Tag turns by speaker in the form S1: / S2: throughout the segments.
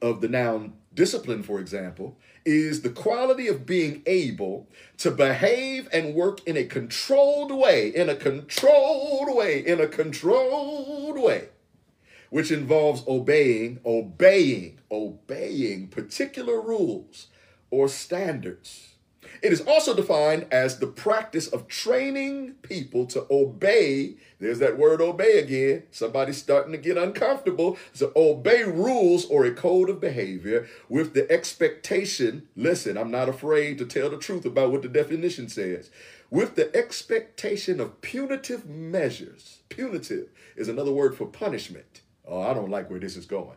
S1: of the noun discipline, for example, is the quality of being able to behave and work in a controlled way, in a controlled way, in a controlled way, which involves obeying, obeying, obeying particular rules or standards it is also defined as the practice of training people to obey. There's that word obey again. Somebody's starting to get uncomfortable. To obey rules or a code of behavior with the expectation. Listen, I'm not afraid to tell the truth about what the definition says. With the expectation of punitive measures. Punitive is another word for punishment. Oh, I don't like where this is going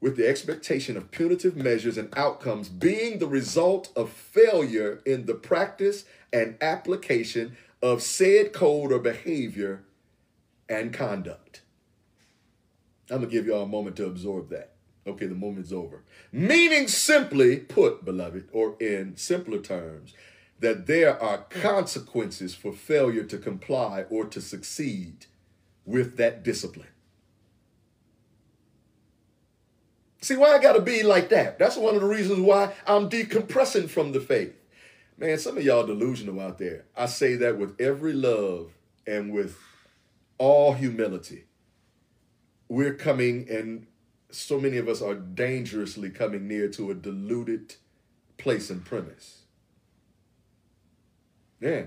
S1: with the expectation of punitive measures and outcomes being the result of failure in the practice and application of said code or behavior and conduct. I'm going to give y'all a moment to absorb that. Okay, the moment's over. Meaning simply put, beloved, or in simpler terms, that there are consequences for failure to comply or to succeed with that discipline. See, why I got to be like that? That's one of the reasons why I'm decompressing from the faith. Man, some of y'all delusional out there. I say that with every love and with all humility. We're coming, and so many of us are dangerously coming near to a deluded place and premise. Yeah.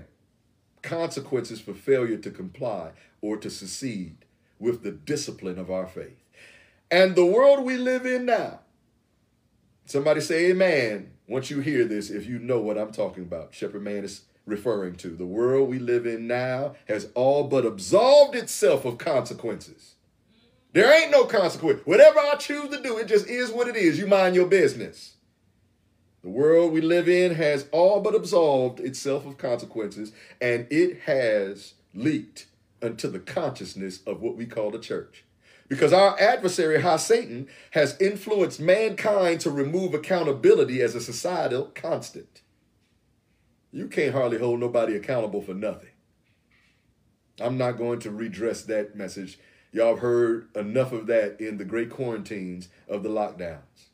S1: Consequences for failure to comply or to succeed with the discipline of our faith. And the world we live in now, somebody say amen once you hear this, if you know what I'm talking about. Shepherd Mann is referring to. The world we live in now has all but absolved itself of consequences. There ain't no consequence. Whatever I choose to do, it just is what it is. You mind your business. The world we live in has all but absolved itself of consequences, and it has leaked into the consciousness of what we call the church. Because our adversary, Ha Satan, has influenced mankind to remove accountability as a societal constant. You can't hardly hold nobody accountable for nothing. I'm not going to redress that message. Y'all have heard enough of that in the great quarantines of the lockdowns.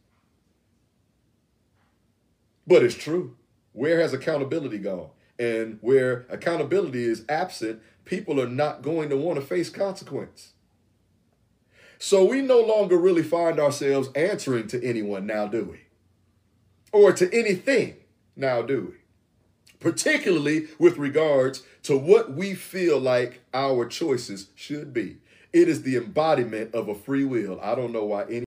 S1: But it's true. Where has accountability gone? And where accountability is absent, people are not going to want to face consequence. So we no longer really find ourselves answering to anyone now, do we? Or to anything now, do we? Particularly with regards to what we feel like our choices should be. It is the embodiment of a free will. I don't know why any